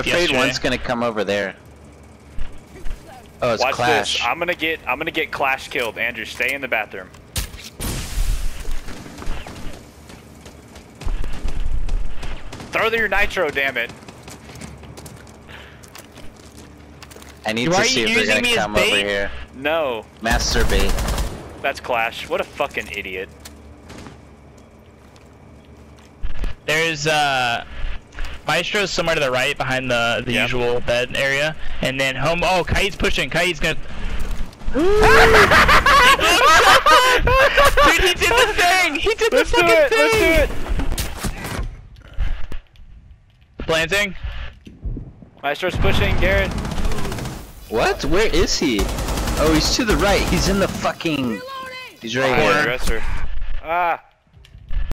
afraid yesterday. one's gonna come over there. Oh, it's Watch Clash. this. I'm gonna get I'm gonna get Clash killed. Andrew, stay in the bathroom. Throw your nitro, damn it. I need Why to see if they're using gonna me as come over here. No, Master bait. that's Clash. What a fucking idiot. There's uh Maestro's somewhere to the right behind the the Yep. usual bed area, and then home. Oh, Kaid's pushing. Kaid's gonna. Dude, he did the thing. He did Let's the do fucking it. thing. Let's do it. Planting. Maestro's pushing, Garrett. What? Where is he? Oh, he's to the right. He's in the fucking. He's right Behind the here. Ah.